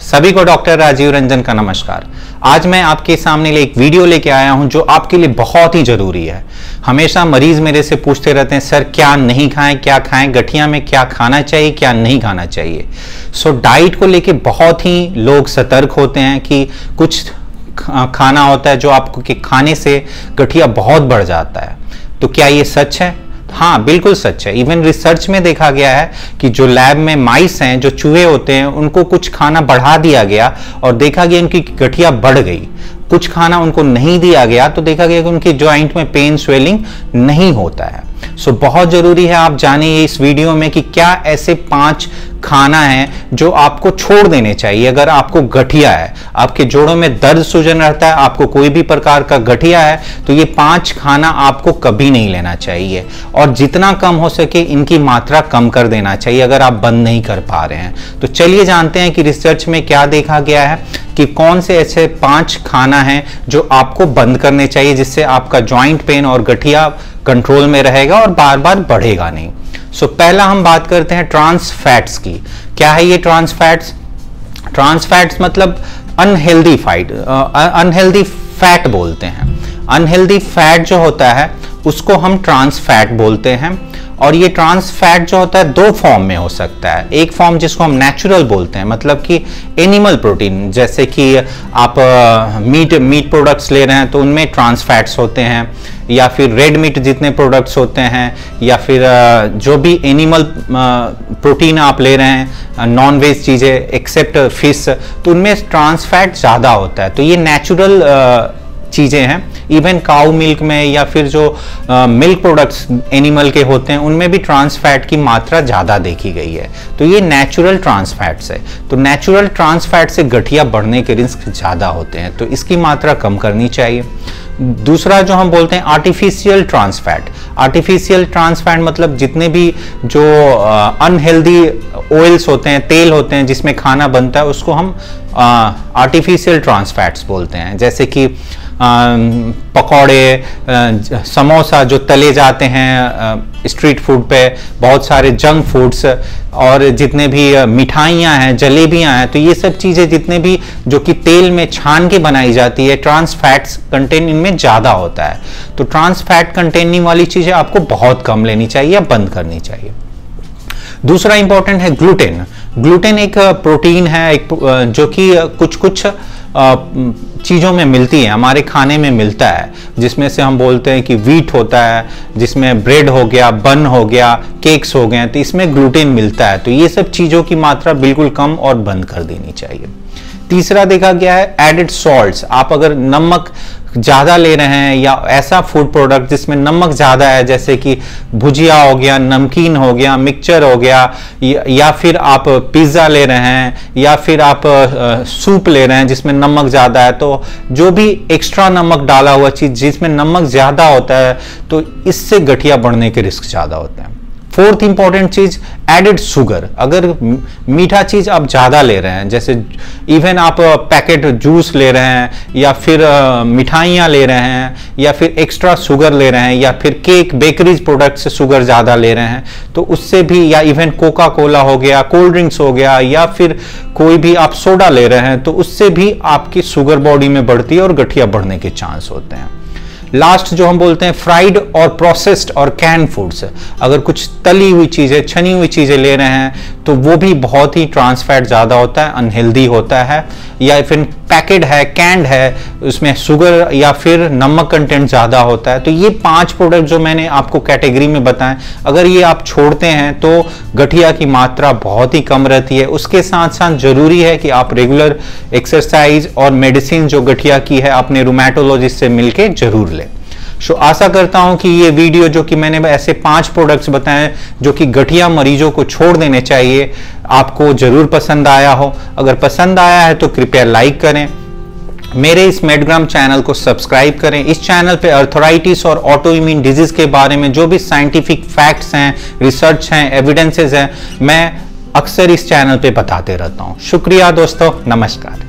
सभी को डॉक्टर राजीव रंजन का नमस्कार। आज मैं आपके सामने एक वीडियो लेके आया हूँ जो आपके लिए बहुत ही ज़रूरी है। हमेशा मरीज़ मेरे से पूछते रहते हैं, सर, क्या नहीं खाएँ, क्या खाएँ, गठिया में क्या खाना चाहिए, क्या नहीं खाना चाहिए? सो डाइट को लेके बहुत ही लोग सतर्क होते हैं कि कुछ खाना होता है जो आपको कि खाने से गठिया बहुत बढ़ जाता है। तो क्या ये सच है? हाँ बिल्कुल सच है। इवन रिसर्च में देखा गया है कि जो लैब में माइस हैं जो चूहे होते हैं उनको कुछ खाना बढ़ा दिया गया और देखा गया उनकी गठिया बढ़ गई। कुछ खाना उनको नहीं दिया गया तो देखा गया कि उनकी ज्वाइंट में पेन स्वेलिंग नहीं होता है। सो so, बहुत ज़रूरी है आप जाने इस वीडियो में कि क्या ऐसे पाँच खाना है जो आपको छोड़ देने चाहिए, अगर आपको गठिया है, आपके जोड़ों में दर्द सूजन रहता है, आपको कोई भी प्रकार का गठिया है तो ये पाँच खाना आपको कभी नहीं लेना चाहिए। और जितना कम हो सके इनकी मात्रा कम कर देना चाहिए, अगर आप बंद नहीं कर पा रहे हैं। तो चलिए जानते हैं कि रिसर्च में क्या देखा गया है कि कौन से ऐसे पाँच खाना है जो आपको बंद करने चाहिए, जिससे आपका ज्वाइंट पेन और गठिया कंट्रोल में रहेगा और बार बार बढ़ेगा नहीं। सो so, पहला हम बात करते हैं ट्रांस फैट्स की। क्या है ये ट्रांस फैट्स ट्रांस फैट्स मतलब अनहेल्दी फाइट अनहेल्दी फैट बोलते हैं। अनहेल्दी फैट जो होता है उसको हम ट्रांस फैट बोलते हैं। और ये ट्रांस फैट जो होता है, दो फॉर्म में हो सकता है। एक फॉर्म जिसको हम नेचुरल बोलते हैं मतलब कि एनिमल प्रोटीन जैसे कि आप मीट मीट प्रोडक्ट्स ले रहे हैं तो उनमें ट्रांस फैट्स होते हैं, या फिर रेड मीट जितने प्रोडक्ट्स होते हैं, या फिर जो भी एनिमल प्रोटीन आप ले रहे हैं नॉन वेज चीज़ें एक्सेप्ट फ़िश तो उनमें ट्रांस फैट ज़्यादा होता है। तो ये नेचुरल चीज़ें हैं। इवन काउ मिल्क में या फिर जो मिल्क प्रोडक्ट्स एनिमल के होते हैं, उनमें भी ट्रांस फैट की मात्रा ज़्यादा देखी गई है। तो ये नेचुरल ट्रांस फैट्स है। तो नेचुरल ट्रांस फैट से गठिया बढ़ने के रिस्क ज़्यादा होते हैं। तो इसकी मात्रा कम करनी चाहिए। दूसरा जो हम बोलते हैं आर्टिफिशियल ट्रांसफैट आर्टिफिशियल ट्रांसफैट मतलब जितने भी जो अनहेल्दी ऑयल्स होते हैं, तेल होते हैं, जिसमें खाना बनता है, उसको हम आर्टिफिशियल ट्रांसफैट्स बोलते हैं। जैसे कि पकौड़े समोसा जो तले जाते हैं स्ट्रीट फ़ूड पे, बहुत सारे जंक फूड्स और जितने भी मिठाइयाँ हैं, जलेबियाँ हैं तो ये सब चीज़ें जितने भी, जो कि तेल में छान के बनाई जाती है ट्रांस फैट्स कंटेन इनमें ज़्यादा होता है। तो ट्रांस फैट कंटेनिंग वाली चीज़ें आपको बहुत कम लेनी चाहिए या बंद करनी चाहिए। दूसरा इंपॉर्टेंट है ग्लूटेन ग्लूटेन एक प्रोटीन है, एक जो कि कुछ कुछ चीज़ों में मिलती है, हमारे खाने में मिलता है। जिसमें से हम बोलते हैं कि वीट होता है, जिसमें ब्रेड हो गया बन हो गया केक्स हो गए तो इसमें ग्लूटेन मिलता है। तो ये सब चीज़ों की मात्रा बिल्कुल कम और बंद कर देनी चाहिए। तीसरा देखा गया है एडिड सॉल्ट्स आप अगर नमक ज़्यादा ले रहे हैं या ऐसा फ़ूड प्रोडक्ट जिसमें नमक ज़्यादा है, जैसे कि भुजिया हो गया, नमकीन हो गया मिक्सचर हो गया, या फिर आप पिज़्ज़ा ले रहे हैं, या फिर आप सूप ले रहे हैं जिसमें नमक ज़्यादा है तो जो भी एक्स्ट्रा नमक डाला हुआ चीज़ जिसमें नमक ज़्यादा होता है तो इससे गठिया बढ़ने के रिस्क ज़्यादा होते हैं। फोर्थ इंपॉर्टेंट चीज़ एडिड शुगर अगर मीठा चीज़ आप ज़्यादा ले रहे हैं, जैसे इवन आप पैकेट जूस ले रहे हैं, या फिर मिठाइयाँ ले रहे हैं, या फिर एक्स्ट्रा शुगर ले रहे हैं, या फिर केक बेकरीज प्रोडक्ट से शुगर ज़्यादा ले रहे हैं तो उससे भी, या इवन कोका कोला हो गया कोल्ड ड्रिंक्स हो गया, या फिर कोई भी आप सोडा ले रहे हैं तो उससे भी आपकी शुगर बॉडी में बढ़ती है और गठिया बढ़ने के चांस होते हैं। लास्ट जो हम बोलते हैं फ्राइड और प्रोसेस्ड और कैन फूड्स अगर कुछ तली हुई चीज़ें, छनी हुई चीज़ें ले रहे हैं तो वो भी बहुत ही ट्रांसफैट ज़्यादा होता है अनहेल्दी होता है, या फिर पैकेट है कैंड है, उसमें शुगर या फिर नमक कंटेंट ज़्यादा होता है तो ये पाँच प्रोडक्ट जो मैंने आपको कैटेगरी में बताएँ, अगर ये आप छोड़ते हैं तो गठिया की मात्रा बहुत ही कम रहती है। उसके साथ साथ ज़रूरी है कि आप रेगुलर एक्सरसाइज और मेडिसिन जो गठिया की है, अपने रोमैटोलॉजिस्ट से मिलकर ज़रूर लें। सो आशा करता हूँ कि ये वीडियो जो कि मैंने ऐसे पाँच प्रोडक्ट्स बताए जो कि गठिया मरीजों को छोड़ देने चाहिए, आपको ज़रूर पसंद आया हो। अगर पसंद आया है तो कृपया लाइक करें। मेरे इस मेडग्राम चैनल को सब्सक्राइब करें। इस चैनल पे अर्थराइटिस और ऑटो इम्यून डिज़ीज़ के बारे में जो भी साइंटिफिक फैक्ट्स हैं रिसर्च हैं एविडेंसेस हैं, मैं अक्सर इस चैनल पे बताते रहता हूँ। शुक्रिया दोस्तों, नमस्कार।